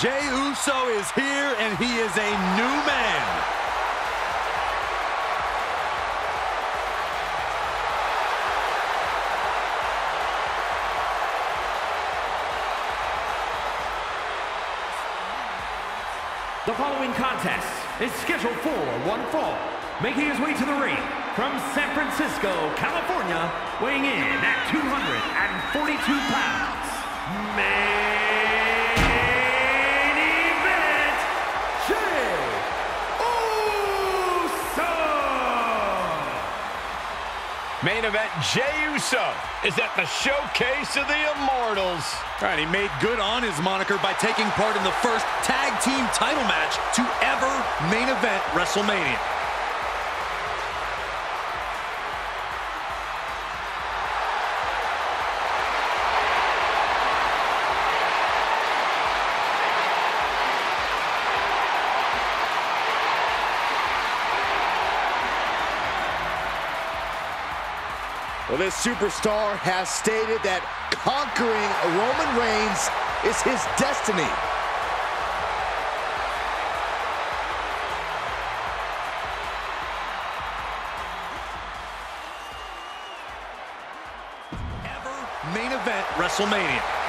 Jey Uso is here, and he is a new man. The following contest is scheduled for one fall. Making his way to the ring from San Francisco, California, weighing in at 242 pounds. Main Main event, Jey Uso is at the Showcase of the Immortals. All right, he made good on his moniker by taking part in the first tag team title match to ever main event WrestleMania. Well, this superstar has stated that conquering Roman Reigns is his destiny. Ever main event WrestleMania.